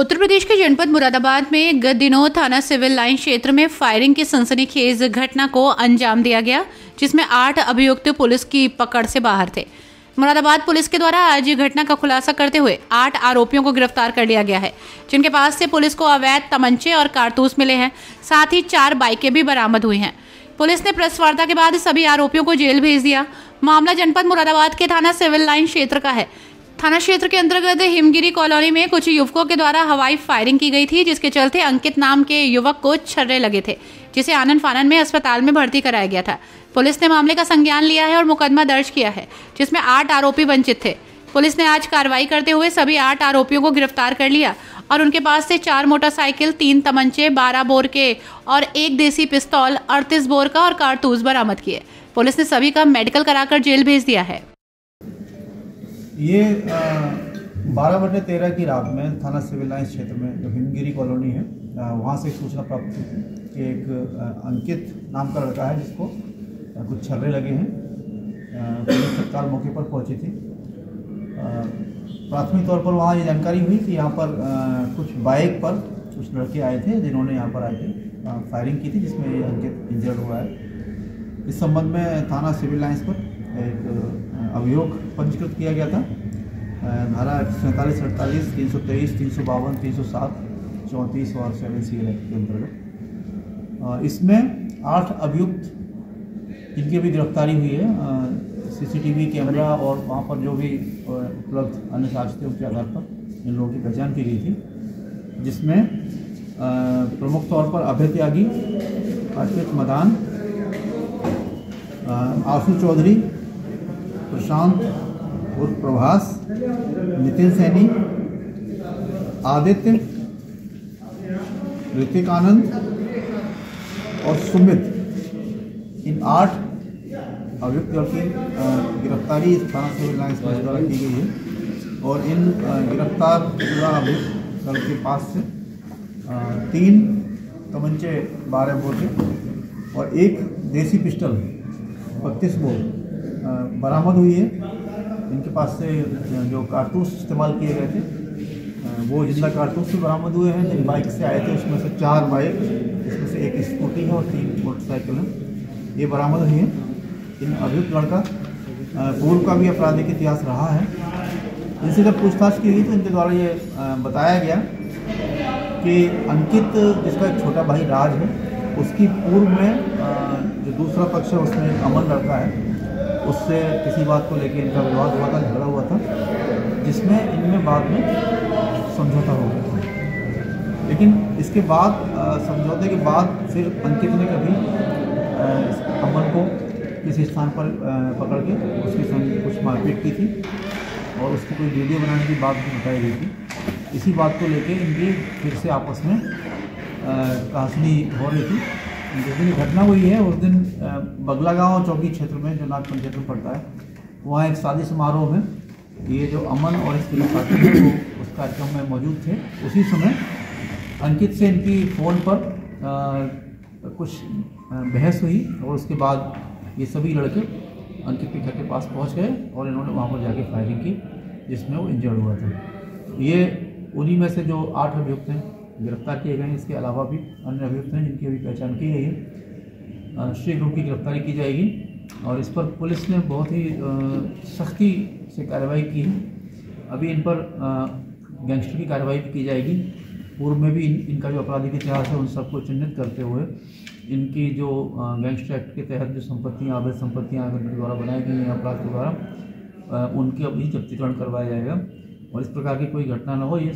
उत्तर प्रदेश के जनपद मुरादाबाद में गत दिनों थाना सिविल लाइन क्षेत्र में फायरिंग की सनसनीखेज घटना को अंजाम दिया गया, जिसमें आठ अभियुक्त पुलिस की पकड़ से बाहर थे। मुरादाबाद पुलिस के द्वारा आज घटना का खुलासा करते हुए आठ आरोपियों को गिरफ़्तार कर लिया गया है, जिनके पास से पुलिस को अवैध तमंचे और कारतूस मिले हैं, साथ ही चार बाइकें भी बरामद हुई हैं। पुलिस ने प्रेस वार्ता के बाद सभी आरोपियों को जेल भेज दिया। मामला जनपद मुरादाबाद के थाना सिविल लाइन क्षेत्र का है थाना क्षेत्र के अंतर्गत हिमगिरी कॉलोनी में कुछ युवकों के द्वारा हवाई फायरिंग की गई थी, जिसके चलते अंकित नाम के युवक को छर्रे लगे थे, जिसे आनंद फानन में अस्पताल में भर्ती कराया गया था। पुलिस ने मामले का संज्ञान लिया है और मुकदमा दर्ज किया है, जिसमें आठ आरोपी वंचित थे। पुलिस ने आज कार्रवाई करते हुए सभी आठ आरोपियों को गिरफ़्तार कर लिया और उनके पास से चार मोटरसाइकिल, तीन तमंचे, बारह बोर के और एक देसी पिस्तौल, अड़तीस बोर का और कारतूस बरामद किए। पुलिस ने सभी का मेडिकल कराकर जेल भेज दिया है। ये बारह बटे तेरह की रात में थाना सिविल लाइन्स क्षेत्र में जो हिमगिरी कॉलोनी है वहाँ से सूचना प्राप्त हुई थी कि एक अंकित नाम का लड़का है जिसको कुछ छर्रे लगे हैं। पुलिस तत्काल मौके पर पहुँची थी। प्राथमिक तौर पर वहाँ ये जानकारी हुई कि यहाँ पर कुछ बाइक पर कुछ लड़के आए थे, जिन्होंने यहाँ पर आए थे फायरिंग की थी, जिसमें ये अंकित इंजर्ड हुआ है। इस संबंध में थाना सिविल लाइन्स पर एक अभियोग पंजीकृत किया गया था। धारा सैंतालीस, अड़तालीस, तीन सौ तेईस, तीन सौ बावन, तीन सौ सात, चौंतीस और सेवन सी एल के अंतर्गत। इसमें आठ अभियुक्त, जिनकी भी गिरफ्तारी हुई है सीसीटीवी कैमरा और वहाँ पर जो भी उपलब्ध अन्य साक्ष्य थे आधार पर इन लोगों की पहचान की गई थी, जिसमें प्रमुख तौर पर अभय त्यागी, अर्पित मदान आशु चौधरी, प्रशांत उर्फ़ प्रभास, नितिन सैनी, आदित्य, ऋतिक आनंद और सुमित। इन आठ अभियुक्त की गिरफ्तारी इस थाना सिविल लाइन्स द्वारा की गई है और इन गिरफ़्तार अभियुक्त दल के पास से तीन तमंचे बारह के और एक देसी पिस्टल। बत्तीस बोल बरामद हुई है। इनके पास से जो कारतूस इस्तेमाल किए गए थे वो ज़िंदा कारतूस भी बरामद हुए हैं। जिन बाइक से आए थे, उसमें से चार बाइक, इसमें से एक स्कूटी है और तीन मोटरसाइकिल है। ये बरामद हुई है। इन अभियुक्त लड़का पूर्व का भी आपराधिक इतिहास रहा है। इनसे जब पूछताछ की गई तो इनके द्वारा ये बताया गया कि अंकित, जिसका एक छोटा भाई राज है उसकी पूर्व में जो दूसरा पक्ष है, उसमें एक अमन लड़का है। उससे किसी बात को लेकर इनका विवाद हुआ था, झगड़ा हुआ था, जिसमें इनमें बाद में समझौता हो गया था। लेकिन इसके बाद समझौते के बाद फिर अंकित ने कभी अमन को किसी स्थान पर पकड़ के उसके संग कुछ मारपीट की थी और उसकी कोई वीडियो बनाने की बात भी बताई गई थी। इसी बात को लेकर इनकी फिर से आपस में कहासनी हो रही थी। जिस दिन घटना हुई है उस दिन बगला गाँव चौकी क्षेत्र में जो नाग पंचायत में पड़ता है वहाँ एक शादी समारोह में ये जो अमन और इसके साथी हैं वो उस कार्यक्रम में मौजूद थे। उसी समय अंकित से इनकी फ़ोन पर आ, कुछ बहस हुई और उसके बाद ये सभी लड़के अंकित के घर के पास पहुँच गए और इन्होंने वहाँ पर जाके फायरिंग की जिसमें वो इंजर्ड हुआ था। ये उन्हीं में से जो आठ अभियुक्त हैं गिरफ़्तार किए गए हैं। इसके अलावा भी अन्य अभियुक्त हैं जिनकी अभी पहचान की गई है। शीघ्र ग्रुप की गिरफ्तारी की जाएगी और इस पर पुलिस ने बहुत ही सख्ती से कार्रवाई की है। अभी इन पर गैंगस्टर की कार्रवाई भी की जाएगी। पूर्व में भी इन, इनका जो आपराधिक इतिहास है उन सबको चिन्हित करते हुए इनकी जो गैंगस्टर एक्ट के तहत जो संपत्तियाँ अवैध संपत्तियाँ अगर द्वारा बनाई गई हैं अपराध के द्वारा उनके अभी जब्तीकरण करवाया जाएगा और इस प्रकार की कोई घटना न हो ये